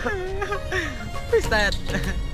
Who's that?